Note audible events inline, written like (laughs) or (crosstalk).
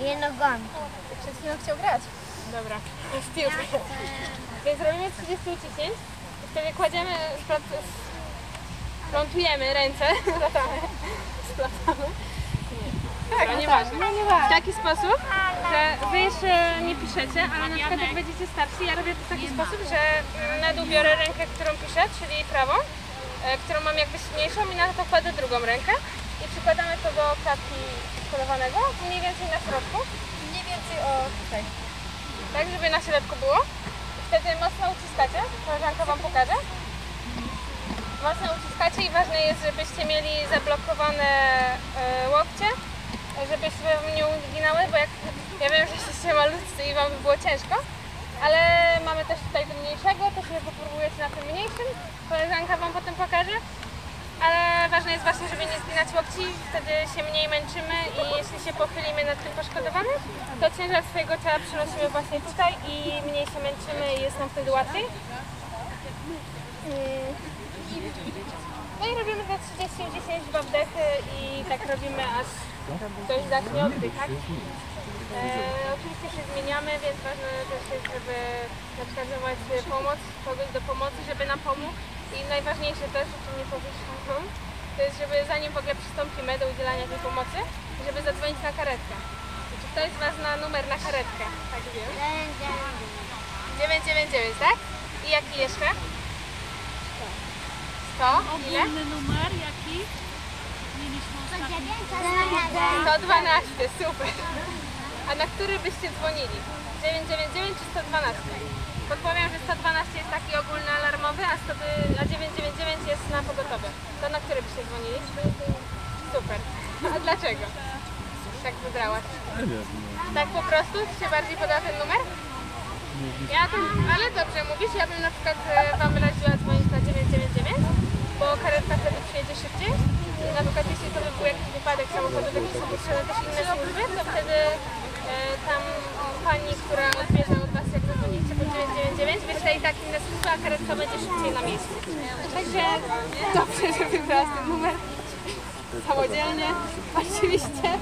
Jednogonki. Przed chwilą chciał grać. Dobra, z piłkę. Więc robimy 30 uciśnięć i wtedy kładziemy, splątujemy ręce, (laughs) splatamy, splatamy. Nie, tak, nieważne. W taki sposób, że wy jeszcze nie piszecie, ale na przykład jak będziecie starsi, ja robię to w taki sposób, że na dół biorę rękę, którą piszę, czyli prawą, e, którą mam jakby silniejszą i na to kładę drugą rękę i przykładamy to do klatki skolowanego, mniej więcej na środku. Mniej więcej o tutaj. Tak, żeby na środku było. Wtedy mocno uciskacie, koleżanka Wam pokaże. Mocno uciskacie i ważne jest, żebyście mieli zablokowane e, łokcie, żebyście Wam nie uginały, bo jak ja wiem, że jesteście malutcy i Wam by było ciężko, ale mamy też tutaj do mniejszego, to sobie popróbujecie na tym mniejszym, koleżanka Wam potem pokaże. Ważne jest właśnie, żeby nie zginać łokci, wtedy się mniej męczymy i jeśli się pochylimy nad tym poszkodowanym, to ciężar swojego ciała przenosimy właśnie tutaj i mniej się męczymy i jest nam wtedy łatwiej. No i robimy te 30 10 dwa wdechy i tak robimy aż ktoś zacznie oddychać. E, oczywiście się zmieniamy, więc ważne też jest, żeby na przykład pomoc, kogoś do pomocy, żeby nam pomógł. I najważniejsze też, czym nie powiedziałam, to jest, żeby zanim w ogóle przystąpimy do udzielania tej pomocy, żeby zadzwonić na karetkę. Czy ktoś z Was zna numer na karetkę? Tak wiem. 999, tak? I jaki jeszcze? 100? Ile? Ogólny numer jaki? Mieliśmy ostatnio. 112, super. A na który byście dzwonili? 999 czy 112? Podpowiem, że 112 jest taki ogólny alarmowy, 100, a 999 jest na pogotowie. To na który byście dzwonili? Super. (laughs) A dlaczego? Tak wybrałaś. Tak po prostu? Ci się bardziej poda ten numer? Ja to, ale dobrze mówisz, ja bym na przykład e, Wam radziła dzwonić na 999, bo karetka wtedy przyjedzie szybciej. Na przykład jeśli to by był jakiś wypadek samochodowy, gdzie są potrzebne też inne służby, to wtedy e, tam pani, która odbierze od Was jak zadzwonicie po 999, wyśle i tak służby, a karetka będzie szybciej na miejscu. Także dobrze, że wybrałaś ten numer samodzielnie, oczywiście.